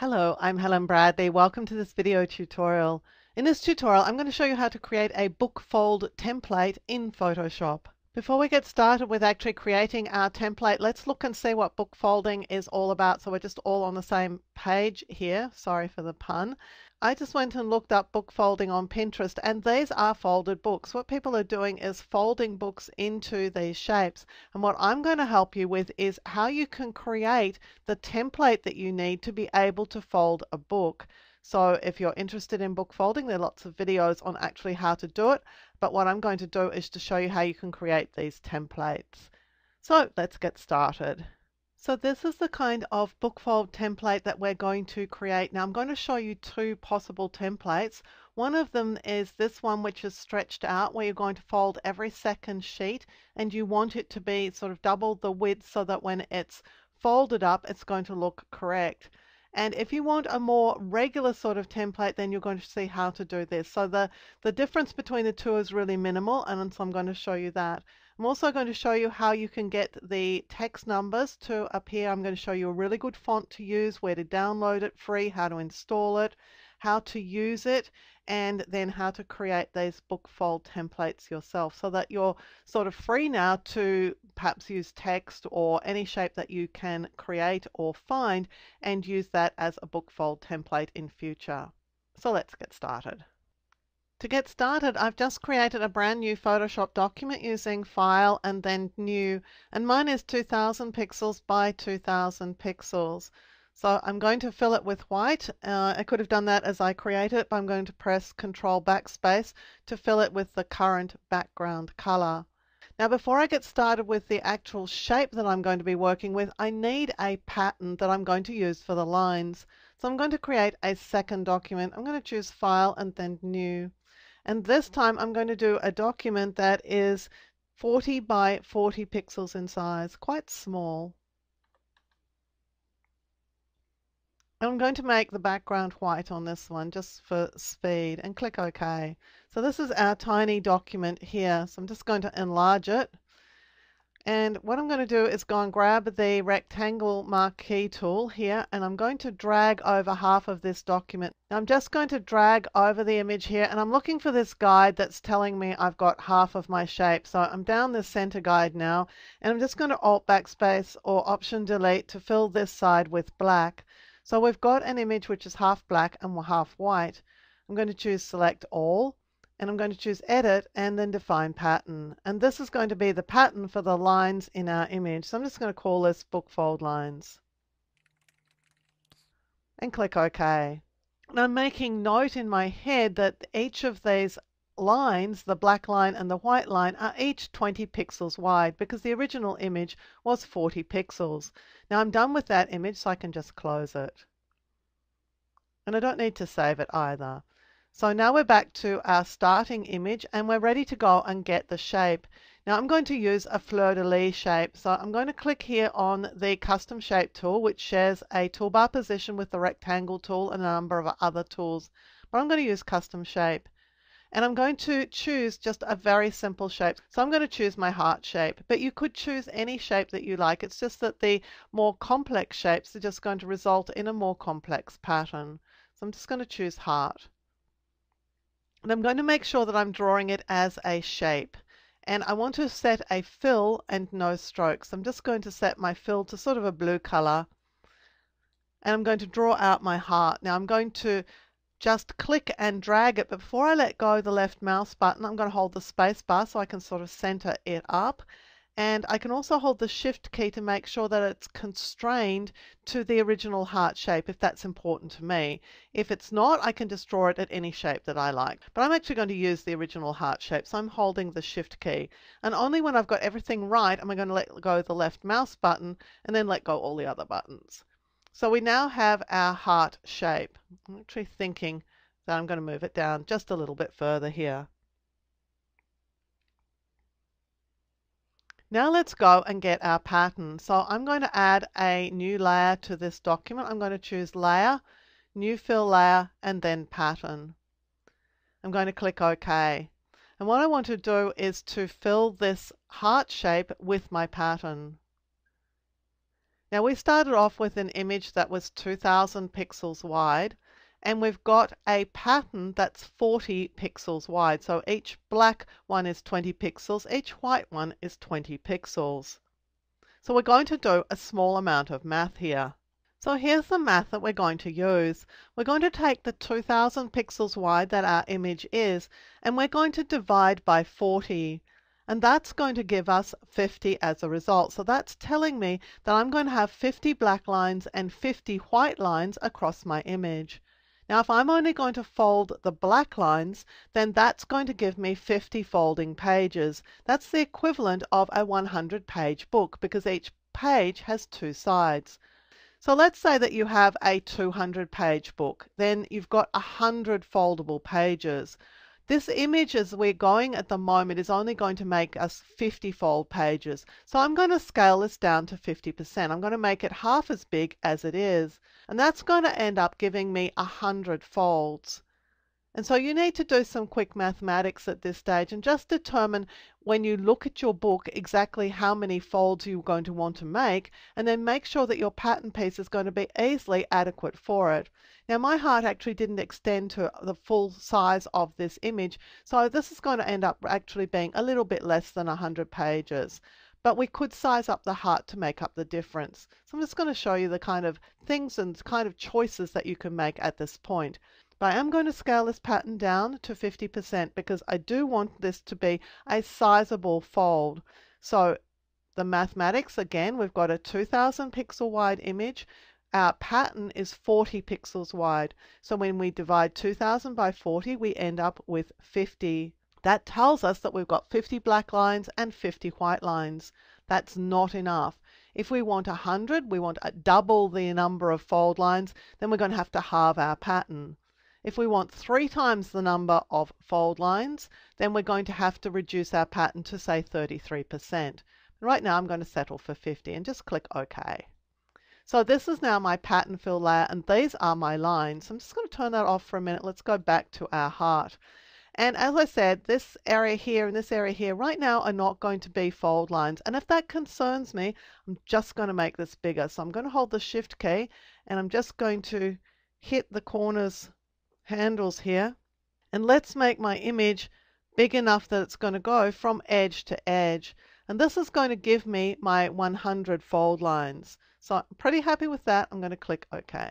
Hello, I'm Helen Bradley. Welcome to this video tutorial. In this tutorial, I'm going to show you how to create a book fold template in Photoshop. Before we get started with actually creating our template, let's look and see what book folding is all about. So we're just all on the same page here. Sorry for the pun. I just went and looked up book folding on Pinterest, and these are folded books. What people are doing is folding books into these shapes. And what I'm going to help you with is how you can create the template that you need to be able to fold a book. So if you're interested in book folding, there are lots of videos on actually how to do it. But what I'm going to do is to show you how you can create these templates. So let's get started. So this is the kind of bookfold template that we're going to create. Now I'm going to show you two possible templates. One of them is this one which is stretched out where you're going to fold every second sheet and you want it to be sort of double the width so that when it's folded up it's going to look correct. And if you want a more regular sort of template, then you're going to see how to do this. So the, the difference between the two is really minimal, and so I'm going to show you that. I'm also going to show you how you can get the text numbers to appear. I'm going to show you a really good font to use, where to download it free, how to install it, how to use it, and then how to create these book fold templates yourself so that you're sort of free now to perhaps use text or any shape that you can create or find and use that as a book fold template in future. So let's get started. To get started, I've just created a brand new Photoshop document using File and then New, and mine is 2000 pixels by 2000 pixels. So I'm going to fill it with white. Uh, I could have done that as I create it, but I'm going to press Control Backspace to fill it with the current background color. Now before I get started with the actual shape that I'm going to be working with, I need a pattern that I'm going to use for the lines. So I'm going to create a second document. I'm going to choose File and then New. And this mm-hmm. time I'm going to do a document that is 40 by 40 pixels in size, quite small. I'm going to make the background white on this one just for speed and click OK. So this is our tiny document here. So I'm just going to enlarge it and what I'm going to do is go and grab the rectangle marquee tool here and I'm going to drag over half of this document. I'm just going to drag over the image here and I'm looking for this guide that's telling me I've got half of my shape. So I'm down the center guide now and I'm just going to Alt Backspace or Option Delete to fill this side with black. So we've got an image which is half black and half white. I'm going to choose Select All and I'm going to choose edit and then define pattern. And this is going to be the pattern for the lines in our image. So I'm just going to call this book fold lines and click OK. And I'm making note in my head that each of these lines, the black line and the white line, are each 20 pixels wide because the original image was 40 pixels. Now I'm done with that image so I can just close it. And I don't need to save it either. So now we're back to our starting image and we're ready to go and get the shape. Now I'm going to use a fleur-de-lis shape. So I'm going to click here on the custom shape tool which shares a toolbar position with the rectangle tool and a number of other tools. But I'm going to use custom shape. And I'm going to choose just a very simple shape. So I'm going to choose my heart shape, but you could choose any shape that you like. It's just that the more complex shapes are just going to result in a more complex pattern. So I'm just going to choose heart. And I'm going to make sure that I'm drawing it as a shape. And I want to set a fill and no strokes. I'm just going to set my fill to sort of a blue color. And I'm going to draw out my heart. Now I'm going to just click and drag it. But before I let go the left mouse button, I'm going to hold the space bar so I can sort of center it up. And I can also hold the shift key to make sure that it's constrained to the original heart shape if that's important to me. If it's not, I can just draw it at any shape that I like. But I'm actually going to use the original heart shape, so I'm holding the shift key. And only when I've got everything right am I going to let go the left mouse button and then let go all the other buttons. So we now have our heart shape. I'm actually thinking that I'm going to move it down just a little bit further here. Now let's go and get our pattern. So I'm going to add a new layer to this document. I'm going to choose Layer, New Fill Layer, and then Pattern. I'm going to click OK. And what I want to do is to fill this heart shape with my pattern. Now we started off with an image that was 2000 pixels wide and we've got a pattern that's 40 pixels wide. So each black one is 20 pixels, each white one is 20 pixels. So we're going to do a small amount of math here. So here's the math that we're going to use. We're going to take the 2000 pixels wide that our image is and we're going to divide by 40 and that's going to give us 50 as a result. So that's telling me that I'm going to have 50 black lines and 50 white lines across my image. Now if I'm only going to fold the black lines, then that's going to give me 50 folding pages. That's the equivalent of a 100 page book because each page has two sides. So let's say that you have a 200 page book, then you've got 100 foldable pages. This image as we're going at the moment is only going to make us 50 fold pages. So I'm going to scale this down to 50%. I'm going to make it half as big as it is. And that's going to end up giving me 100 folds. And so you need to do some quick mathematics at this stage and just determine when you look at your book exactly how many folds you're going to want to make and then make sure that your pattern piece is going to be easily adequate for it. Now my heart actually didn't extend to the full size of this image so this is going to end up actually being a little bit less than 100 pages but we could size up the heart to make up the difference. So I'm just going to show you the kind of things and kind of choices that you can make at this point. But I am going to scale this pattern down to 50% because I do want this to be a sizable fold. So the mathematics, again, we've got a 2000 pixel wide image. Our pattern is 40 pixels wide. So when we divide 2000 by 40, we end up with 50. That tells us that we've got 50 black lines and 50 white lines. That's not enough. If we want 100, we want double the number of fold lines, then we're going to have to halve our pattern. If we want three times the number of fold lines, then we're going to have to reduce our pattern to say 33%. Right now I'm going to settle for 50 and just click OK. So this is now my pattern fill layer and these are my lines. I'm just going to turn that off for a minute. Let's go back to our heart. And as I said, this area here and this area here right now are not going to be fold lines. And if that concerns me, I'm just going to make this bigger. So I'm going to hold the shift key and I'm just going to hit the corners handles here. And let's make my image big enough that it's going to go from edge to edge. And this is going to give me my 100 fold lines. So I'm pretty happy with that. I'm going to click OK.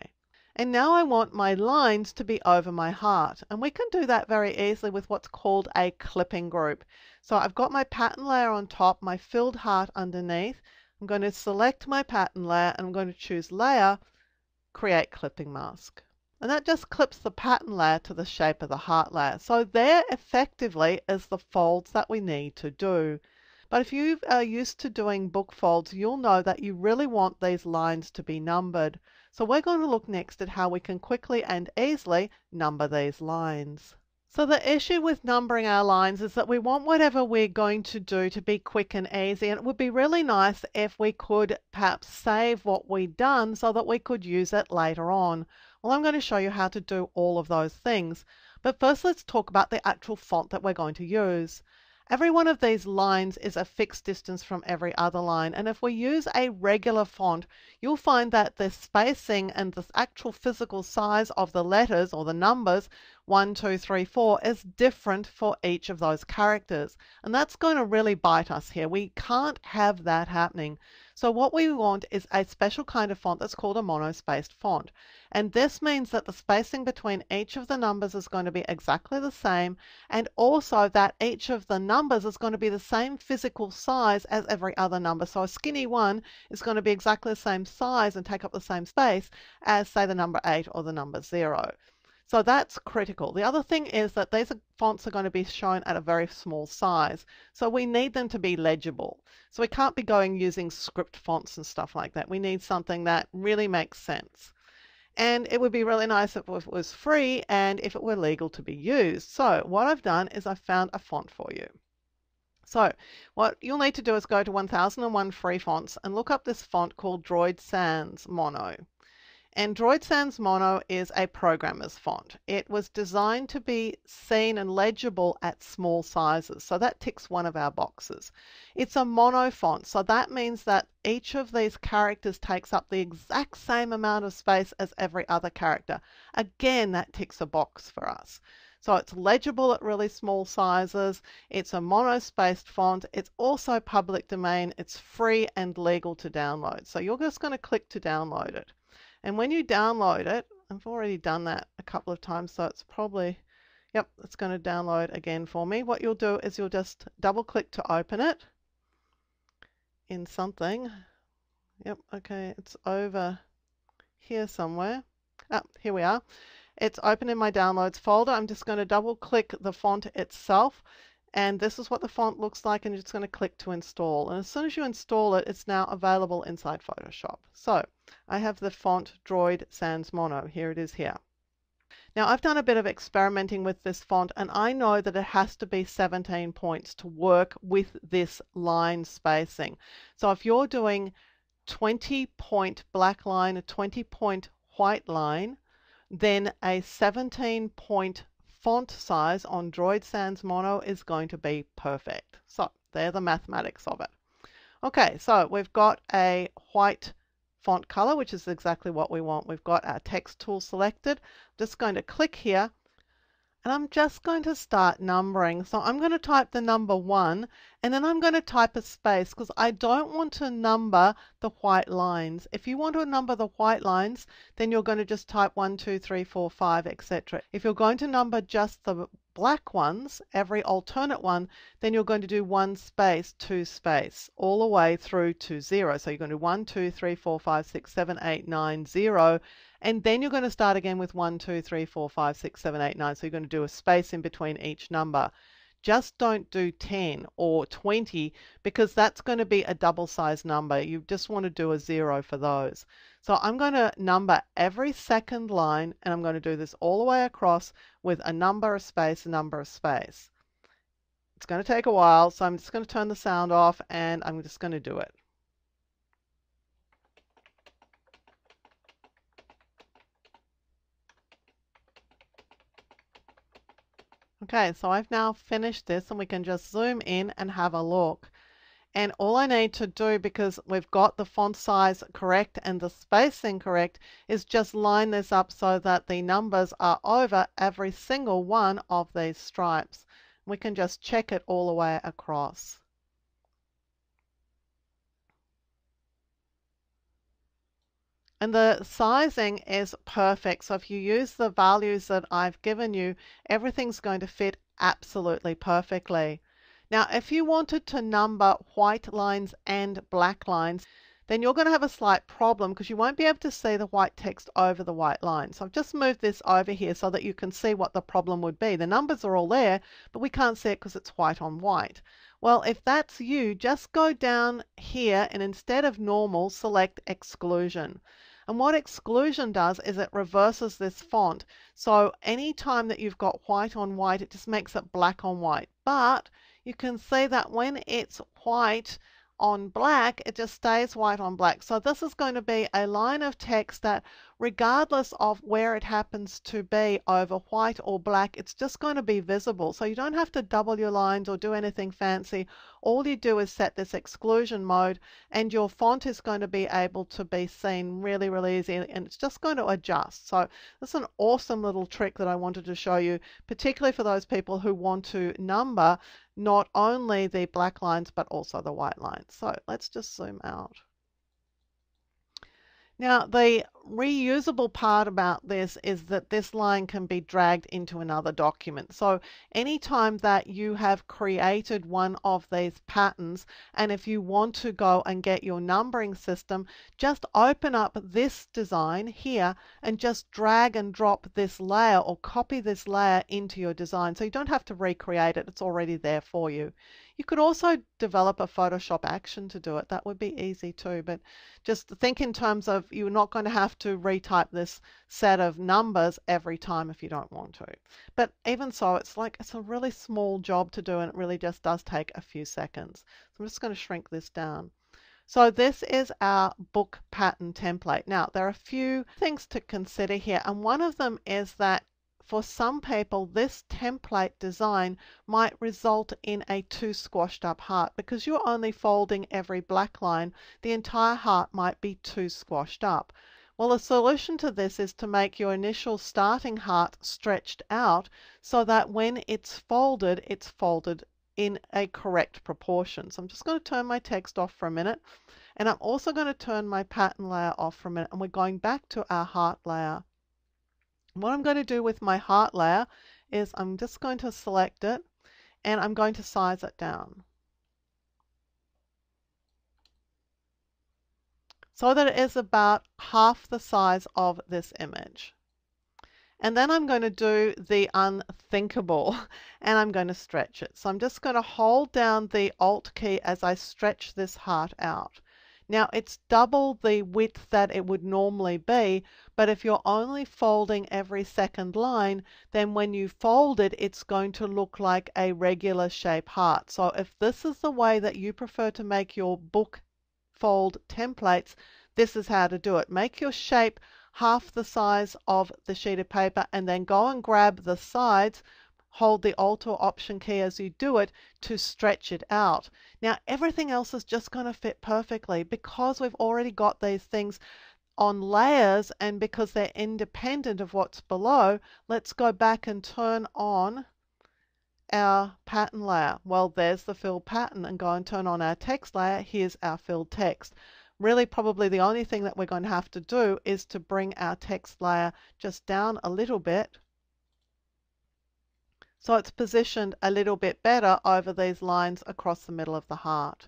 And now I want my lines to be over my heart. And we can do that very easily with what's called a clipping group. So I've got my pattern layer on top, my filled heart underneath. I'm going to select my pattern layer and I'm going to choose Layer, Create Clipping Mask. And that just clips the pattern layer to the shape of the heart layer. So there effectively is the folds that we need to do. But if you are used to doing book folds, you'll know that you really want these lines to be numbered. So we're going to look next at how we can quickly and easily number these lines. So the issue with numbering our lines is that we want whatever we're going to do to be quick and easy. And it would be really nice if we could perhaps save what we've done so that we could use it later on. Well, I'm going to show you how to do all of those things. But first, let's talk about the actual font that we're going to use. Every one of these lines is a fixed distance from every other line. And if we use a regular font, you'll find that the spacing and the actual physical size of the letters or the numbers, one, two, three, four, is different for each of those characters. And that's going to really bite us here. We can't have that happening. So what we want is a special kind of font that's called a monospaced font. And this means that the spacing between each of the numbers is going to be exactly the same and also that each of the numbers is going to be the same physical size as every other number. So a skinny one is going to be exactly the same size and take up the same space as say the number 8 or the number 0. So that's critical. The other thing is that these fonts are going to be shown at a very small size. So we need them to be legible. So we can't be going using script fonts and stuff like that. We need something that really makes sense. And it would be really nice if it was free and if it were legal to be used. So what I've done is I've found a font for you. So what you'll need to do is go to 1001 free fonts and look up this font called Droid Sans Mono. Android Sans Mono is a programmer's font. It was designed to be seen and legible at small sizes, so that ticks one of our boxes. It's a mono font, so that means that each of these characters takes up the exact same amount of space as every other character. Again, that ticks a box for us. So it's legible at really small sizes. It's a mono-spaced font. It's also public domain. It's free and legal to download. So you're just going to click to download it. And when you download it, I've already done that a couple of times, so it's probably, yep, it's going to download again for me. What you'll do is you'll just double click to open it in something. Yep, okay, it's over here somewhere. Ah, here we are. It's open in my downloads folder. I'm just going to double click the font itself and this is what the font looks like and you're just going to click to install and as soon as you install it it's now available inside Photoshop. So I have the font Droid Sans Mono. Here it is here. Now I've done a bit of experimenting with this font and I know that it has to be 17 points to work with this line spacing. So if you're doing 20 point black line, a 20 point white line, then a 17 point font size on Droid Sans Mono is going to be perfect. So they're the mathematics of it. Okay, so we've got a white font color, which is exactly what we want. We've got our text tool selected. Just going to click here and I'm just going to start numbering. So I'm going to type the number one and then I'm going to type a space because I don't want to number the white lines. If you want to number the white lines, then you're going to just type one, two, three, four, five, etc. If you're going to number just the black ones, every alternate one, then you're going to do one space, two space, all the way through to zero. So you're going to do one, two, three, four, five, six, seven, eight, nine, zero, and then you're going to start again with 1, 2, 3, 4, 5, 6, 7, 8, 9. So you're going to do a space in between each number. Just don't do 10 or 20 because that's going to be a double sized number. You just want to do a zero for those. So I'm going to number every second line and I'm going to do this all the way across with a number, a space, a number, a space. It's going to take a while, so I'm just going to turn the sound off and I'm just going to do it. Okay, so I've now finished this and we can just zoom in and have a look. And all I need to do, because we've got the font size correct and the spacing correct, is just line this up so that the numbers are over every single one of these stripes. We can just check it all the way across. And the sizing is perfect. So if you use the values that I've given you, everything's going to fit absolutely perfectly. Now, if you wanted to number white lines and black lines, then you're going to have a slight problem because you won't be able to see the white text over the white line. So I've just moved this over here so that you can see what the problem would be. The numbers are all there, but we can't see it because it's white on white. Well, if that's you, just go down here and instead of normal, select exclusion. And what exclusion does is it reverses this font. So anytime that you've got white on white, it just makes it black on white. But you can see that when it's white on black, it just stays white on black. So this is going to be a line of text that regardless of where it happens to be over white or black, it's just going to be visible. So you don't have to double your lines or do anything fancy. All you do is set this exclusion mode and your font is going to be able to be seen really, really easy and it's just going to adjust. So this is an awesome little trick that I wanted to show you, particularly for those people who want to number not only the black lines but also the white lines. So let's just zoom out. Now, the reusable part about this is that this line can be dragged into another document. So anytime that you have created one of these patterns, and if you want to go and get your numbering system, just open up this design here and just drag and drop this layer or copy this layer into your design. So you don't have to recreate it, it's already there for you. You could also develop a Photoshop action to do it. That would be easy too. But just think in terms of you're not going to have to retype this set of numbers every time if you don't want to. But even so, it's like it's a really small job to do and it really just does take a few seconds. So I'm just going to shrink this down. So this is our book pattern template. Now there are a few things to consider here and one of them is that for some people this template design might result in a too squashed up heart because you're only folding every black line the entire heart might be too squashed up. Well, the solution to this is to make your initial starting heart stretched out so that when it's folded, it's folded in a correct proportion. So I'm just going to turn my text off for a minute and I'm also going to turn my pattern layer off for a minute and we're going back to our heart layer. What I'm going to do with my heart layer is I'm just going to select it and I'm going to size it down. So that it is about half the size of this image. And then I'm going to do the unthinkable and I'm going to stretch it. So I'm just going to hold down the Alt key as I stretch this heart out. Now it's double the width that it would normally be, but if you're only folding every second line, then when you fold it, it's going to look like a regular shape heart. So if this is the way that you prefer to make your book fold templates, this is how to do it. Make your shape half the size of the sheet of paper and then go and grab the sides hold the Alt or Option key as you do it to stretch it out. Now everything else is just going to fit perfectly because we've already got these things on layers and because they're independent of what's below, let's go back and turn on our pattern layer. Well, there's the filled pattern and go and turn on our text layer. Here's our filled text really probably the only thing that we're going to have to do is to bring our text layer just down a little bit so it's positioned a little bit better over these lines across the middle of the heart.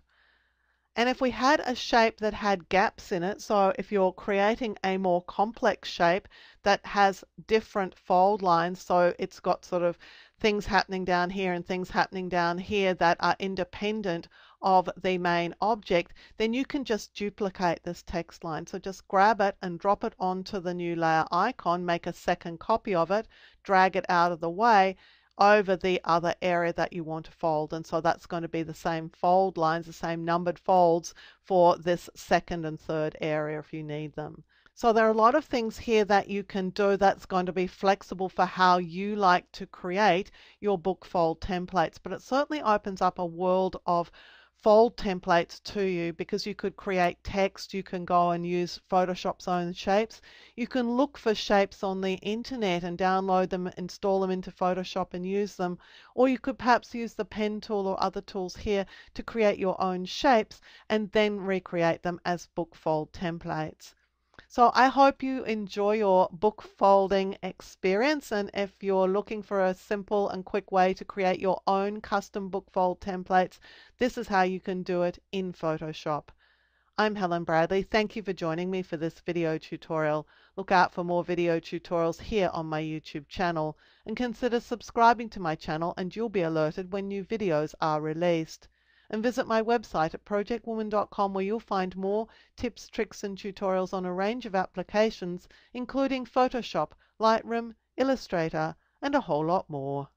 And if we had a shape that had gaps in it, so if you're creating a more complex shape that has different fold lines, so it's got sort of things happening down here and things happening down here that are independent of the main object, then you can just duplicate this text line. So just grab it and drop it onto the new layer icon, make a second copy of it, drag it out of the way, over the other area that you want to fold. And so that's going to be the same fold lines, the same numbered folds for this second and third area if you need them. So there are a lot of things here that you can do that's going to be flexible for how you like to create your book fold templates, but it certainly opens up a world of fold templates to you because you could create text, you can go and use Photoshop's own shapes. You can look for shapes on the internet and download them, install them into Photoshop and use them. Or you could perhaps use the pen tool or other tools here to create your own shapes and then recreate them as book fold templates. So I hope you enjoy your book folding experience. And if you're looking for a simple and quick way to create your own custom book fold templates, this is how you can do it in Photoshop. I'm Helen Bradley. Thank you for joining me for this video tutorial. Look out for more video tutorials here on my YouTube channel and consider subscribing to my channel and you'll be alerted when new videos are released and visit my website at projectwoman.com where you'll find more tips, tricks and tutorials on a range of applications including Photoshop, Lightroom, Illustrator and a whole lot more.